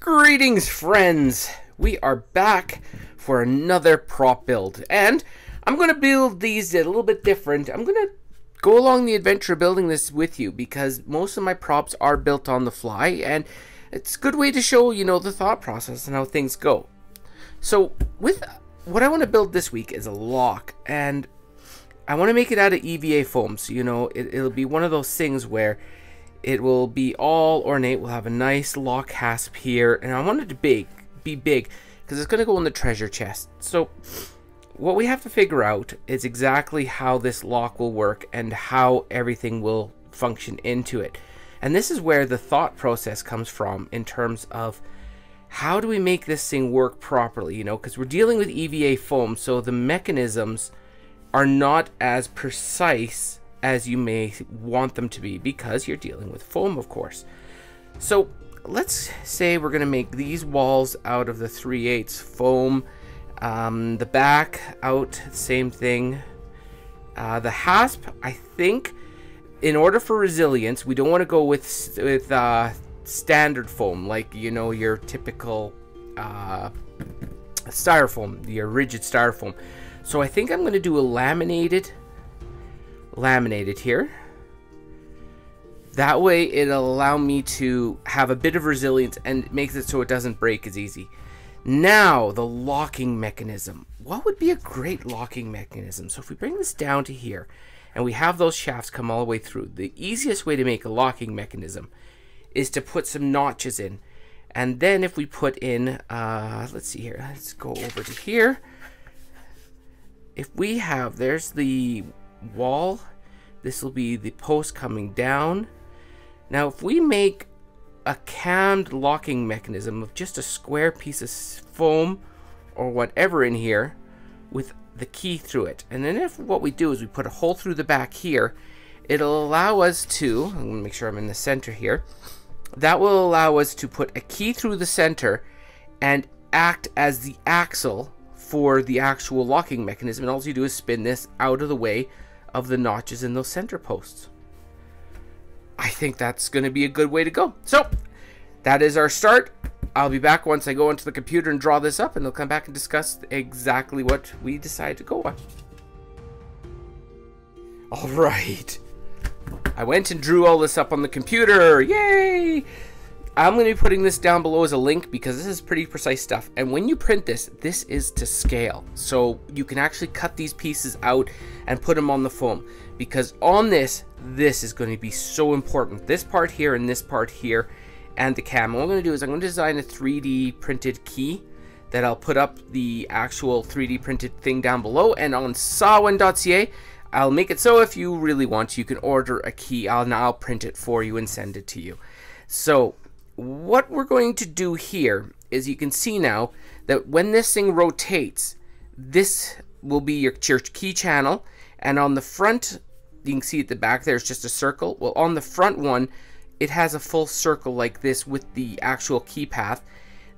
Greetings, friends! We are back for another prop build, and I'm going to build these a little bit different. I'm going to go along the adventure building this with you because most of my props are built on the fly, and it's a good way to show, you know, the thought process and how things go. So, with what I want to build this week is a lock, and I want to make it out of EVA foam, so, you know, it, it'll be one of those things where it will be all ornate. We'll have a nice lock hasp here, and I want it to big, be big because it's going to go in the treasure chest. So what we have to figure out is exactly how this lock will work and how everything will function into it. And this is where the thought process comes from in terms of how do we make this thing work properly, you know, because we're dealing with EVA foam, so the mechanisms are not as precise as you may want them to be because you're dealing with foam, of course. So let's say we're going to make these walls out of the 3 8 foam. Um, the back out, same thing. Uh, the hasp, I think, in order for resilience, we don't want to go with with uh, standard foam, like you know your typical uh, styrofoam, your rigid styrofoam. So I think I'm going to do a laminated laminated here. That way it'll allow me to have a bit of resilience and makes it so it doesn't break as easy. Now, the locking mechanism. What would be a great locking mechanism? So if we bring this down to here, and we have those shafts come all the way through, the easiest way to make a locking mechanism is to put some notches in. And then if we put in, uh, let's see here, let's go over to here. If we have, there's the wall. This will be the post coming down. Now, if we make a cammed locking mechanism of just a square piece of foam or whatever in here with the key through it. And then if what we do is we put a hole through the back here, it'll allow us to, I'm to make sure I'm in the center here, that will allow us to put a key through the center and act as the axle for the actual locking mechanism. And all you do is spin this out of the way of the notches in those center posts. I think that's going to be a good way to go. So, that is our start. I'll be back once I go into the computer and draw this up, and they'll come back and discuss exactly what we decide to go on. All right. I went and drew all this up on the computer. Yay! I'm going to be putting this down below as a link because this is pretty precise stuff. And when you print this, this is to scale. So you can actually cut these pieces out and put them on the foam. Because on this, this is going to be so important. This part here and this part here and the cam. What I'm going to do is I'm going to design a 3D printed key that I'll put up the actual 3D printed thing down below. And on Samhain.ca, I'll make it so if you really want, you can order a key. I'll, I'll print it for you and send it to you. So what we're going to do here is you can see now that when this thing rotates, this will be your, key channel. And on the front, you can see at the back there's just a circle. Well, on the front one, it has a full circle like this with the actual key path.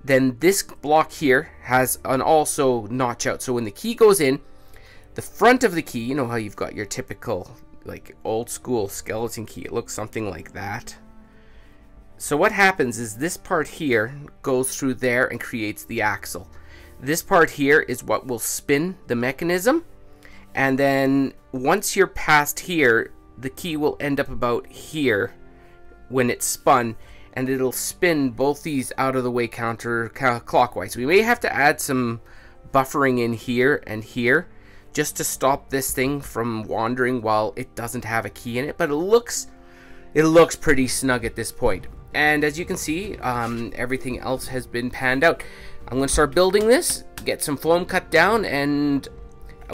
Then this block here has an also notch out. So when the key goes in, the front of the key, you know how you've got your typical like old school skeleton key. It looks something like that. So what happens is this part here goes through there and creates the axle. This part here is what will spin the mechanism. And then once you're past here, the key will end up about here when it's spun and it'll spin both these out of the way counter clockwise. We may have to add some buffering in here and here just to stop this thing from wandering while it doesn't have a key in it, but it looks it looks pretty snug at this point. And as you can see, um, everything else has been panned out. I'm going to start building this, get some foam cut down, and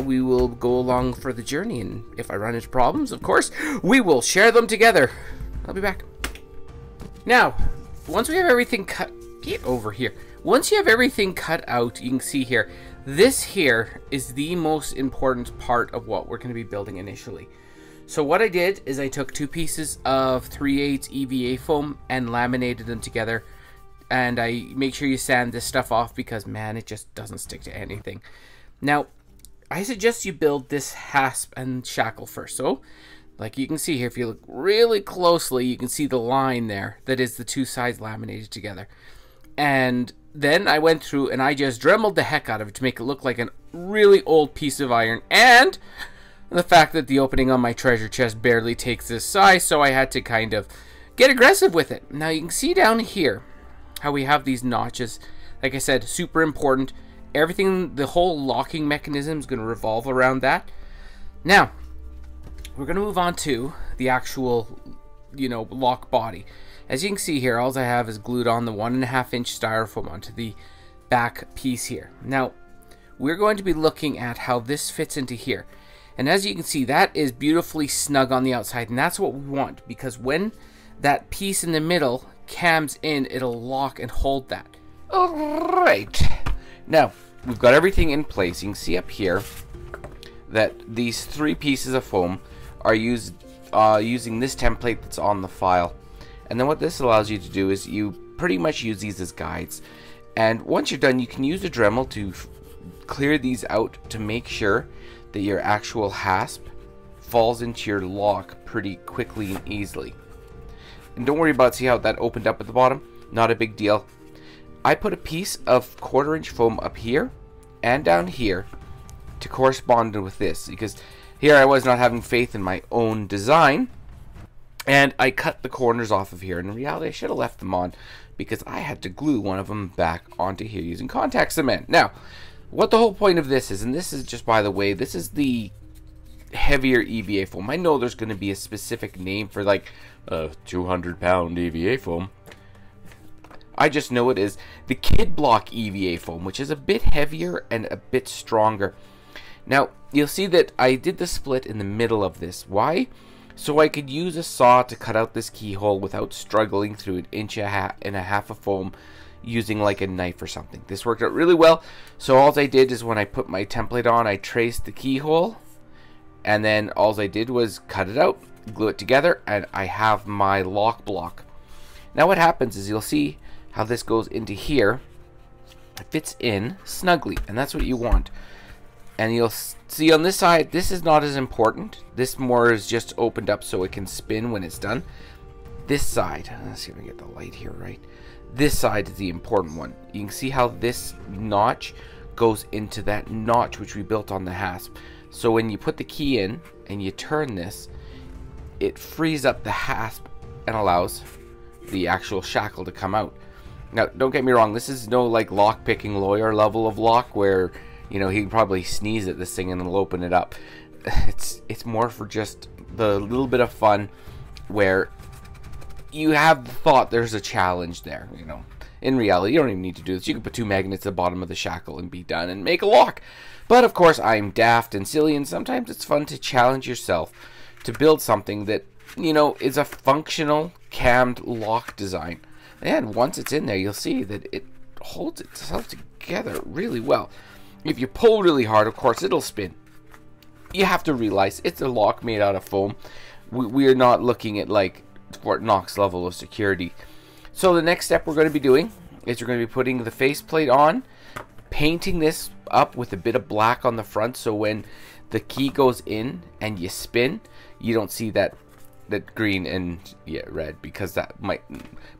we will go along for the journey. And if I run into problems, of course, we will share them together. I'll be back. Now, once we have everything cut, get over here. Once you have everything cut out, you can see here, this here is the most important part of what we're going to be building initially. So what I did is I took two pieces of 3 8 EVA foam and laminated them together. And I make sure you sand this stuff off because, man, it just doesn't stick to anything. Now, I suggest you build this hasp and shackle first. So, like you can see here, if you look really closely, you can see the line there that is the two sides laminated together. And then I went through and I just dremeled the heck out of it to make it look like a really old piece of iron. And the fact that the opening on my treasure chest barely takes this size, so I had to kind of get aggressive with it. Now you can see down here how we have these notches. Like I said, super important. Everything, the whole locking mechanism is going to revolve around that. Now, we're going to move on to the actual, you know, lock body. As you can see here, all I have is glued on the one and a half inch styrofoam onto the back piece here. Now, we're going to be looking at how this fits into here. And as you can see, that is beautifully snug on the outside, and that's what we want, because when that piece in the middle cams in, it'll lock and hold that. Alright. Now, we've got everything in place. You can see up here that these three pieces of foam are used uh, using this template that's on the file. And then what this allows you to do is you pretty much use these as guides. And once you're done, you can use a Dremel to clear these out to make sure that your actual hasp falls into your lock pretty quickly and easily. And don't worry about see how that opened up at the bottom? Not a big deal. I put a piece of quarter inch foam up here and down here to correspond with this because here I was not having faith in my own design and I cut the corners off of here. In reality, I should have left them on because I had to glue one of them back onto here using contact cement. Now, what the whole point of this is, and this is just by the way, this is the heavier EVA foam. I know there's going to be a specific name for like a 200 pound EVA foam. I just know it is the Kid Block EVA foam, which is a bit heavier and a bit stronger. Now, you'll see that I did the split in the middle of this. Why? So I could use a saw to cut out this keyhole without struggling through an inch and a half of foam using like a knife or something. This worked out really well. So all I did is when I put my template on, I traced the keyhole and then all I did was cut it out, glue it together, and I have my lock block. Now what happens is you'll see how this goes into here. It fits in snugly, and that's what you want. And you'll see on this side, this is not as important. This more is just opened up so it can spin when it's done. This side, let's see if I get the light here right. This side is the important one. You can see how this notch goes into that notch which we built on the hasp. So when you put the key in and you turn this, it frees up the hasp and allows the actual shackle to come out. Now, don't get me wrong, this is no like lock picking lawyer level of lock where, you know, he'd probably sneeze at this thing and it'll open it up. It's it's more for just the little bit of fun where you have the thought there's a challenge there, you know. In reality, you don't even need to do this. You can put two magnets at the bottom of the shackle and be done and make a lock. But of course, I'm daft and silly, and sometimes it's fun to challenge yourself to build something that, you know, is a functional cammed lock design. And once it's in there, you'll see that it holds itself together really well. If you pull really hard, of course, it'll spin. You have to realize it's a lock made out of foam. We, are not looking at like Fort Knox level of security. So the next step we're going to be doing is we're going to be putting the faceplate on, painting this up with a bit of black on the front so when the key goes in and you spin, you don't see that that green and yeah red because that might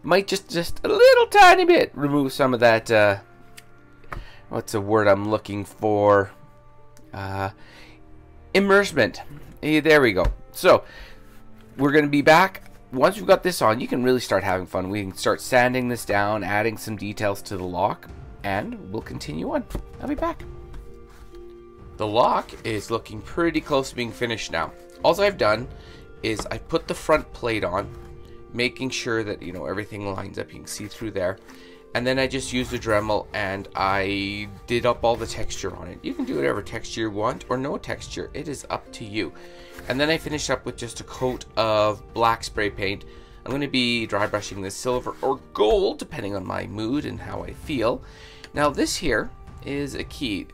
might just just a little tiny bit remove some of that uh, what's a word I'm looking for uh. Hey, there we go. So we're going to be back once we've got this on, you can really start having fun. We can start sanding this down, adding some details to the lock, and we'll continue on. I'll be back. The lock is looking pretty close to being finished now. All I've done is I put the front plate on, making sure that, you know, everything lines up. You can see through there. And then I just used a Dremel and I did up all the texture on it. You can do whatever texture you want or no texture. It is up to you. And then I finished up with just a coat of black spray paint. I'm going to be dry brushing this silver or gold depending on my mood and how I feel. Now this here is a key.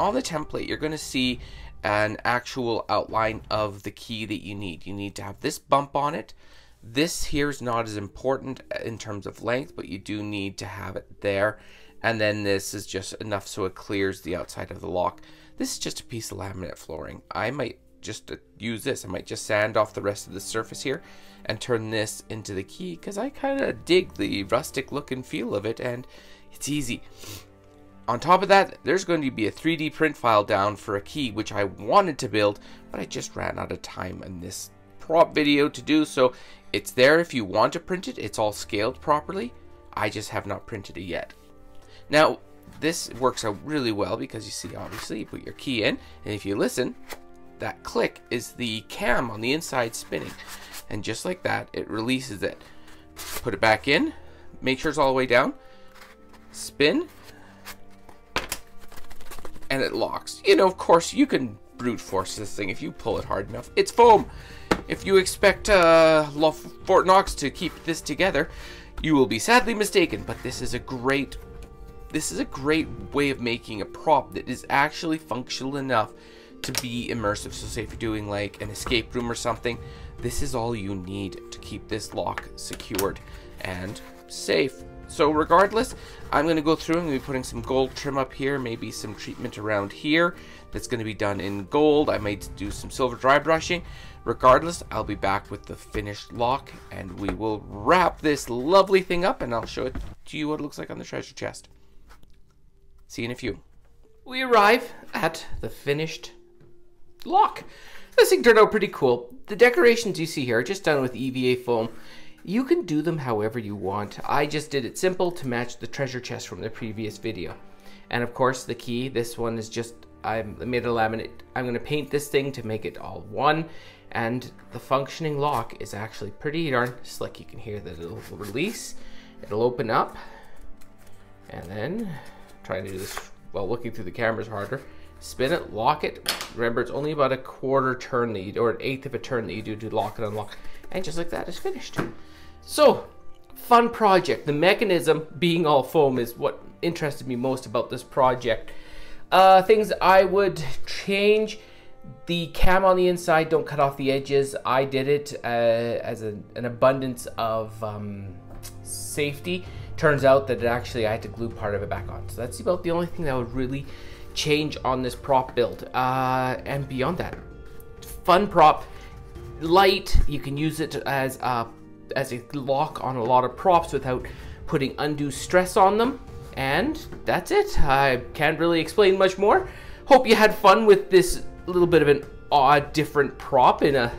On the template you're going to see an actual outline of the key that you need. You need to have this bump on it this here is not as important in terms of length, but you do need to have it there. And then this is just enough so it clears the outside of the lock. This is just a piece of laminate flooring. I might just uh, use this. I might just sand off the rest of the surface here and turn this into the key because I kind of dig the rustic look and feel of it and it's easy. On top of that, there's going to be a 3D print file down for a key which I wanted to build, but I just ran out of time in this prop video to do so. It's there if you want to print it. It's all scaled properly. I just have not printed it yet. Now, this works out really well because you see, obviously, you put your key in, and if you listen, that click is the cam on the inside spinning. And just like that, it releases it. Put it back in, make sure it's all the way down, spin, and it locks. You know, of course, you can brute force this thing if you pull it hard enough. It's foam. If you expect uh, Fort Knox to keep this together, you will be sadly mistaken, but this is a great this is a great way of making a prop that is actually functional enough to be immersive. So say if you're doing like an escape room or something, this is all you need to keep this lock secured and safe. So regardless, I'm going to go through and be putting some gold trim up here, maybe some treatment around here that's going to be done in gold. I might do some silver dry brushing. Regardless, I'll be back with the finished lock and we will wrap this lovely thing up and I'll show it to you what it looks like on the treasure chest. See you in a few. We arrive at the finished lock. This thing turned out pretty cool. The decorations you see here are just done with EVA foam. You can do them however you want. I just did it simple to match the treasure chest from the previous video. And of course the key, this one is just, I made a laminate. I'm gonna paint this thing to make it all one. And the functioning lock is actually pretty darn slick. You can hear that it'll release, it'll open up, and then trying to do this while looking through the cameras harder. Spin it, lock it. Remember, it's only about a quarter turn that you, or an eighth of a turn that you do to lock and unlock. And just like that, it's finished. So, fun project. The mechanism being all foam is what interested me most about this project. Uh, things I would change. The cam on the inside, don't cut off the edges. I did it uh, as a, an abundance of um, safety. Turns out that actually I had to glue part of it back on. So that's about the only thing that would really change on this prop build. Uh, and beyond that, fun prop, light. You can use it as a, as a lock on a lot of props without putting undue stress on them. And that's it. I can't really explain much more. Hope you had fun with this little bit of an odd, different prop in a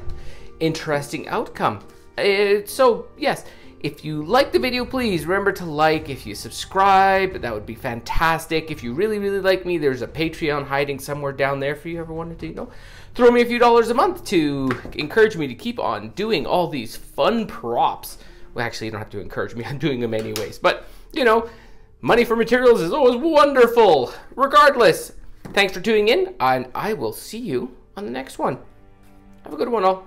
interesting outcome. Uh, so, yes. If you like the video, please remember to like. If you subscribe, that would be fantastic. If you really, really like me, there's a Patreon hiding somewhere down there for you ever wanted to, you know, throw me a few dollars a month to encourage me to keep on doing all these fun props. Well, actually, you don't have to encourage me. I'm doing them anyways. But, you know, money for materials is always wonderful. Regardless, thanks for tuning in, and I will see you on the next one. Have a good one, all.